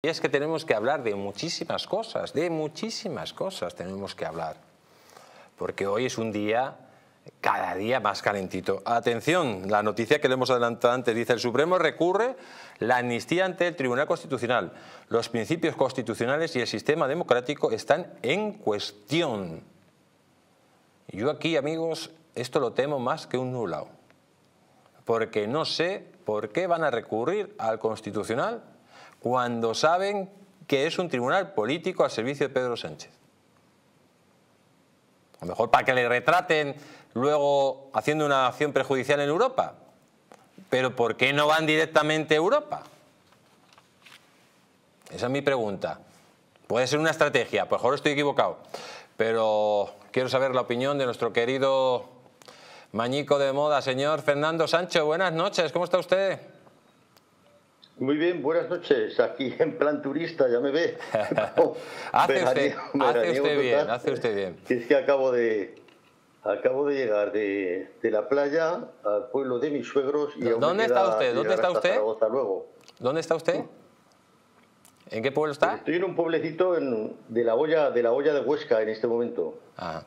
Y es que tenemos que hablar de muchísimas cosas, de muchísimas cosas tenemos que hablar. Porque hoy es un día cada día más calentito. Atención, la noticia que le hemos adelantado antes dice el Supremo recurre la amnistía ante el Tribunal Constitucional. Los principios constitucionales y el sistema democrático están en cuestión. Yo aquí, amigos, esto lo temo más que un nublado. Porque no sé por qué van a recurrir al Constitucional cuando saben que es un tribunal político al servicio de Pedro Sánchez. A lo mejor para que le retraten luego haciendo una acción prejudicial en Europa. Pero ¿por qué no van directamente a Europa? Esa es mi pregunta. Puede ser una estrategia, pues mejor estoy equivocado. Pero quiero saber la opinión de nuestro querido mañico de moda, señor Fernando Sancho. Buenas noches, ¿cómo está usted? Muy bien, buenas noches. Aquí en plan turista, ya me ve. hace usted, hace usted bien, hace usted bien. Es que acabo de, acabo de llegar de, de, la playa al pueblo de mis suegros. Y ¿Dónde está usted? ¿Dónde está usted? luego. ¿Dónde está usted? ¿En qué pueblo está? Estoy en un pueblecito de, la olla, de la olla de Huesca en este momento. Ah.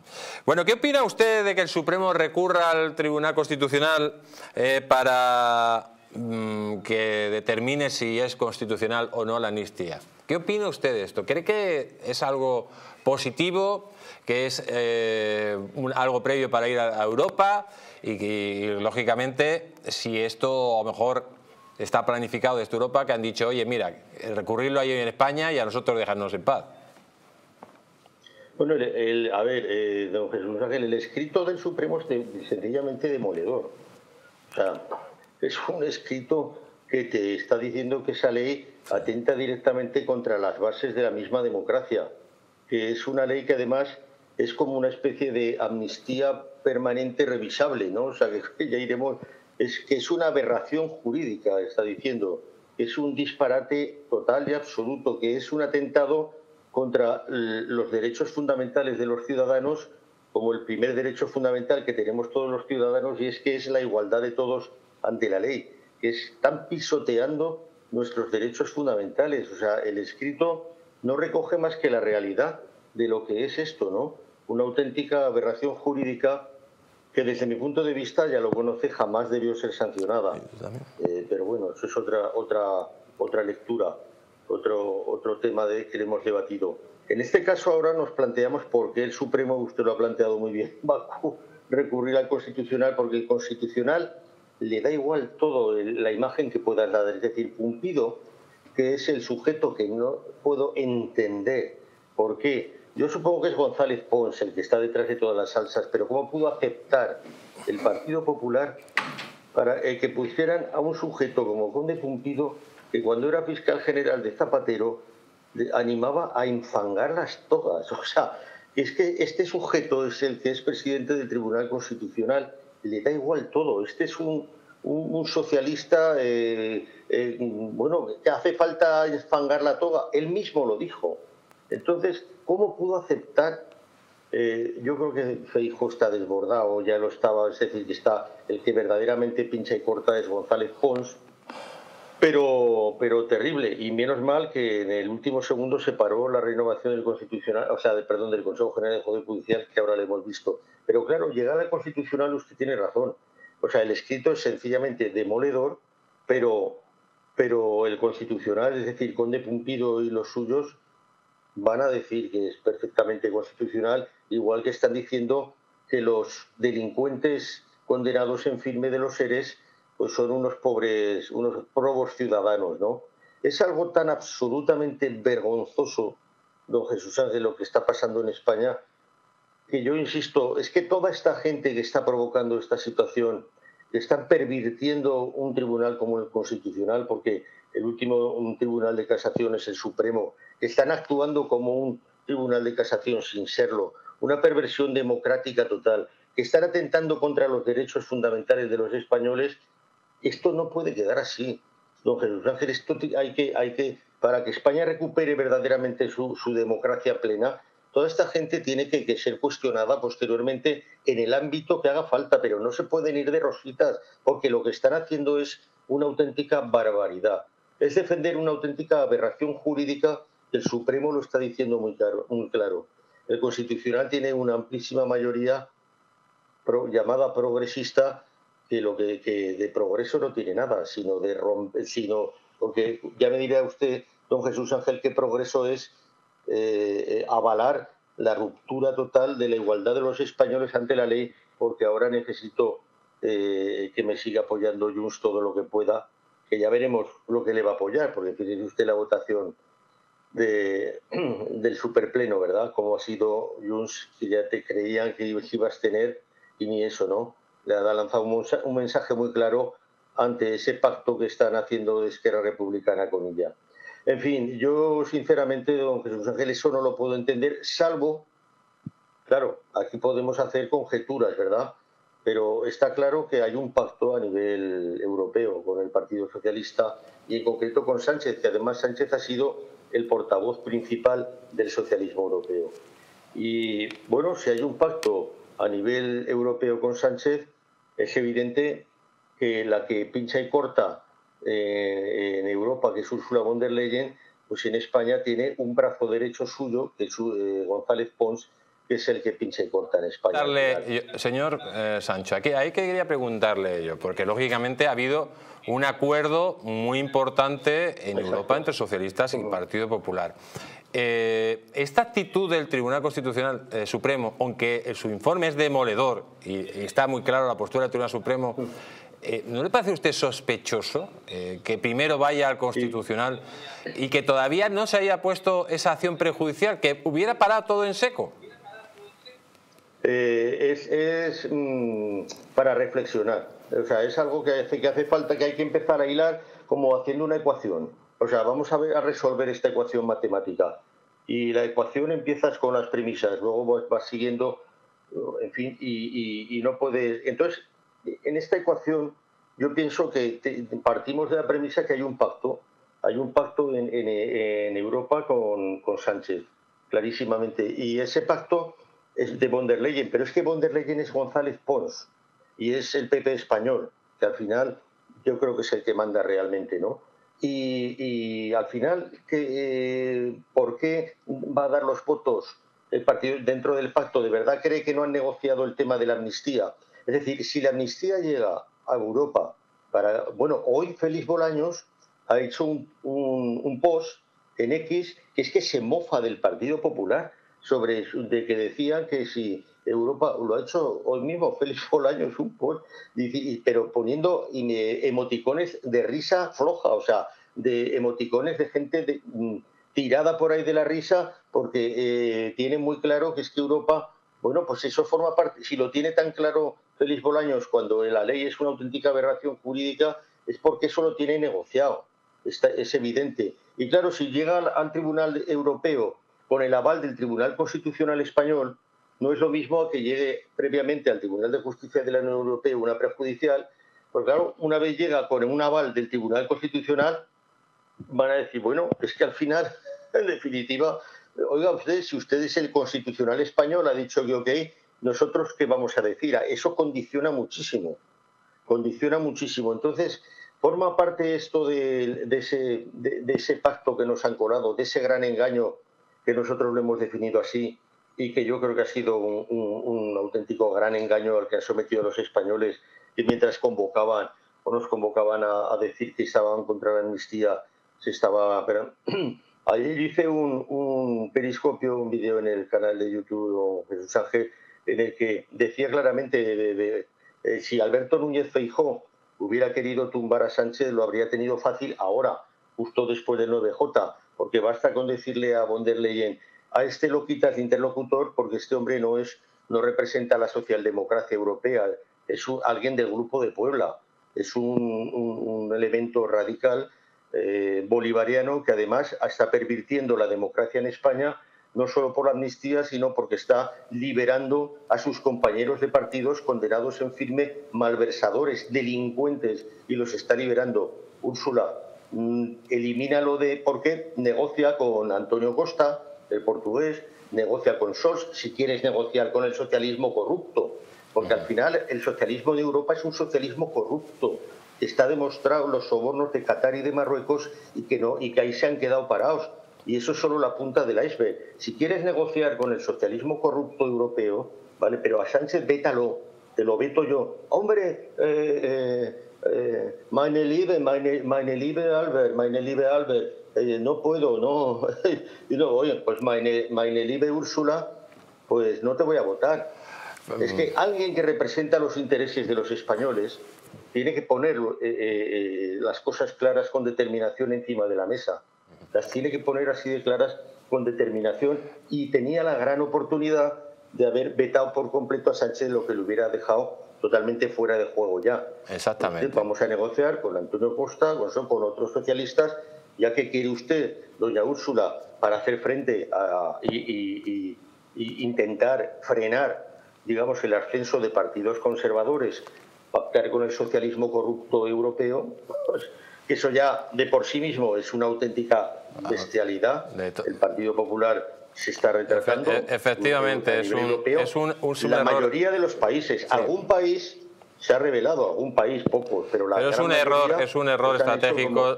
Bueno, ¿qué opina usted de que el Supremo recurra al Tribunal Constitucional eh, para que determine si es constitucional o no la amnistía. ¿Qué opina usted de esto? ¿Cree que es algo positivo, que es eh, algo previo para ir a, Europa y, lógicamente, si esto a lo mejor está planificado desde Europa, que han dicho, oye, mira, recurrirlo ahí en España y a nosotros dejarnos en paz? Bueno, a ver, eh, don Jesús Ángel, el escrito del Supremo es sencillamente demoledor. O sea, es un escrito que te está diciendo que esa ley atenta directamente contra las bases de la misma democracia, que es una ley que además es como una especie de amnistía permanente revisable, ¿no? O sea, que ya iremos, es que es una aberración jurídica, está diciendo, es un disparate total y absoluto, que es un atentado contra los derechos fundamentales de los ciudadanos, como el primer derecho fundamental que tenemos todos los ciudadanos, y es que es la igualdad de todos ante la ley, que están pisoteando nuestros derechos fundamentales. O sea, el escrito no recoge más que la realidad de lo que es esto, ¿no? Una auténtica aberración jurídica que desde mi punto de vista, ya lo conoce, jamás debió ser sancionada. Eh, pero bueno, eso es otra, otra, otra lectura, otro, otro tema de, que hemos debatido. En este caso ahora nos planteamos por qué el Supremo, usted lo ha planteado muy bien, va a recurrir al Constitucional, porque el Constitucional le da igual todo la imagen que puedas dar. Es decir, Pumpido, que es el sujeto que no puedo entender por qué. Yo supongo que es González Pons el que está detrás de todas las salsas, pero ¿cómo pudo aceptar el Partido Popular para que pusieran a un sujeto como Conde Pumpido, que cuando era fiscal general de Zapatero animaba a infangar las togas? O sea, es que este sujeto es el que es presidente del Tribunal Constitucional le da igual todo. Este es un, un, socialista, eh, eh, bueno, que hace falta esfangar la toga. Él mismo lo dijo. Entonces, ¿cómo pudo aceptar? Eh, yo creo que Feijo está desbordado, ya lo estaba, es decir, que está el que verdaderamente pincha y corta es González Pons, pero, pero terrible. Y menos mal que en el último segundo se paró la renovación del Constitucional, o sea, perdón, del Consejo General de Poder Judicial, que ahora le hemos visto. Pero claro, llegar al Constitucional usted tiene razón. O sea, el escrito es sencillamente demoledor, pero, pero el Constitucional, es decir, Conde Pumpido y los suyos, van a decir que es perfectamente constitucional, igual que están diciendo que los delincuentes condenados en firme de los seres pues son unos pobres, unos probos ciudadanos, ¿no? Es algo tan absolutamente vergonzoso, don Jesús Ángel, lo que está pasando en España, que yo insisto, es que toda esta gente que está provocando esta situación, que están pervirtiendo un tribunal como el Constitucional, porque el último un tribunal de casación es el Supremo, que están actuando como un tribunal de casación sin serlo, una perversión democrática total, que están atentando contra los derechos fundamentales de los españoles esto no puede quedar así, don Jesús Ángel. Esto hay que, hay que, para que España recupere verdaderamente su, democracia plena, toda esta gente tiene que, ser cuestionada posteriormente en el ámbito que haga falta, pero no se pueden ir de rositas, porque lo que están haciendo es una auténtica barbaridad. es defender una auténtica aberración jurídica el Supremo lo está diciendo. Muy claro. El Constitucional tiene una amplísima mayoría llamada progresista que lo que, de progreso no tiene nada, sino de romper, sino porque ya me dirá usted, don Jesús Ángel, qué progreso es eh, eh, avalar la ruptura total de la igualdad de los españoles ante la ley, porque ahora necesito eh, que me siga apoyando Junts todo lo que pueda, que ya veremos lo que le va a apoyar, porque tiene usted la votación de, del superpleno, ¿verdad? Como ha sido Junts, que ya te creían que ibas a tener, y ni eso, ¿no? Le ha lanzado un mensaje muy claro ante ese pacto que están haciendo de Esquerra Republicana con ella. En fin, yo sinceramente, don Jesús Ángel, eso no lo puedo entender, salvo, claro, aquí podemos hacer conjeturas, ¿verdad? Pero está claro que hay un pacto a nivel europeo con el Partido Socialista y en concreto con Sánchez, que además Sánchez ha sido el portavoz principal del socialismo europeo. Y bueno, si hay un pacto a nivel europeo con Sánchez, es evidente que la que pincha y corta eh, en Europa, que es Ursula von der Leyen, pues en España tiene un brazo derecho suyo, que es eh, González Pons, que es el que pincha y corta en España. señor eh, Sancho, aquí, ahí quería preguntarle yo, porque lógicamente ha habido un acuerdo muy importante en Europa entre socialistas y el Partido Popular. esta actitud del Tribunal Constitucional Supremo, aunque su informe es demoledor y, y, está muy claro la postura del Tribunal Supremo, eh, ¿No le parece a usted sospechoso eh, que primero vaya al Constitucional y que todavía no se haya puesto esa acción prejudicial, que hubiera parado todo en seco? Eh, es, mm, para reflexionar. O sea, es algo que hace, que hace falta, que hay que empezar a hilar como haciendo una ecuación. O sea, vamos a, ver, a resolver esta ecuación matemática. Y la ecuación empiezas con las premisas, luego vas siguiendo, en fin, y, no puedes... Entonces, en esta ecuación yo pienso que partimos de la premisa que hay un pacto, hay un pacto en, Europa con, Sánchez, clarísimamente, y ese pacto es de von der Leyen, pero es que von der Leyen es González Pons y es el PP español, que al final yo creo que es el que manda realmente, ¿no? Y, al final, ¿qué, ¿por qué va a dar los votos el partido dentro del pacto? ¿De verdad cree que no han negociado el tema de la amnistía? Es decir, si la amnistía llega a Europa para... Bueno, hoy Félix Bolaños ha hecho un, post en X que es que se mofa del Partido Popular sobre de que decían que si Europa lo ha hecho hoy mismo Félix Bolaños un post pero poniendo emoticones de risa floja o sea de emoticones de gente mm, tirada por ahí de la risa porque eh, tiene muy claro que es que Europa bueno pues eso forma parte si lo tiene tan claro Félix Bolaños, cuando la ley es una auténtica aberración jurídica, es porque eso lo tiene negociado. es evidente. Y claro, si llega al, Tribunal Europeo con el aval del Tribunal Constitucional Español, no es lo mismo que llegue previamente al Tribunal de Justicia de la Unión Europea una prejudicial, porque claro, una vez llega con un aval del Tribunal Constitucional, van a decir, bueno, es que al final, en definitiva, oiga usted, si usted es el Constitucional Español, ha dicho que ok, nosotros qué vamos a decir? Eso condiciona muchísimo, condiciona muchísimo. Entonces, forma parte esto de, ese, de, ese, pacto que nos han colado, de ese gran engaño que nosotros lo hemos definido así y que yo creo que ha sido un, auténtico gran engaño al que han sometido los españoles y mientras convocaban o nos convocaban a, decir que estaban contra la amnistía, se estaba... Pero, ayer hice un, un periscopio, un vídeo en el canal de YouTube de Jesús Ángel, en el que decía claramente de, eh, si Alberto Núñez Feijó hubiera querido tumbar a Sánchez, lo habría tenido fácil ahora, justo después del 9J, porque basta con decirle a von der Leyen, a este lo quitas de interlocutor porque este hombre no, es, no representa la socialdemocracia europea, es alguien del Grupo de Puebla, es un, elemento radical eh, bolivariano que además está pervirtiendo la democracia en España no solo por la amnistía, sino porque está liberando a sus compañeros de partidos condenados en firme, malversadores, delincuentes, y los está liberando. Úrsula, mm, elimina lo de por qué negocia con Antonio Costa, el portugués, negocia con SOS, si quieres negociar con el socialismo corrupto, porque al final el socialismo de Europa es un socialismo corrupto, está demostrado los sobornos de Qatar y de Marruecos y que, no, y que ahí se han quedado parados. Y eso es solo la punta del iceberg. Si quieres negociar con el socialismo corrupto europeo, ¿vale? Pero a Sánchez vétalo, te lo veto yo. Hombre, eh, eh, eh meine Liebe, meine, meine Liebe Albert, meine Liebe Albert, eh, no puedo, no. y no, oye, pues meine, meine Liebe Úrsula, pues no te voy a votar. Es que alguien que representa los intereses de los españoles tiene que poner eh, las cosas claras con determinación encima de la mesa las tiene que poner así de claras con determinación y tenía la gran oportunidad de haber vetado por completo a Sánchez lo que le hubiera dejado totalmente fuera de juego ya. Exactamente. vamos a negociar con Antonio Costa, con, con otros socialistas, ya que quiere usted, doña Úrsula, para hacer frente a, y, intentar frenar, digamos, el ascenso de partidos conservadores, pactar con el socialismo corrupto europeo, pues, eso ya de por sí mismo es una auténtica bestialidad. El Partido Popular se está retrasando. E-, efectivamente, es un, La mayoría de los países, algún país se ha revelado, algún país poco, pero la es un error, es un error estratégico.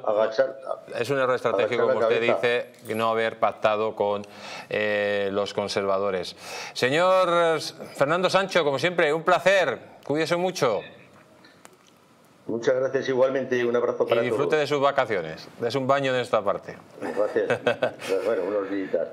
es un error estratégico, como usted dice, no haber pactado con eh, los conservadores. Señor Fernando Sancho, como siempre, un placer. Cuídese mucho. Muchas gracias igualmente y un abrazo para todos. Y disfrute de sus vacaciones, de un baño de esta parte. Gracias. bueno, unos días.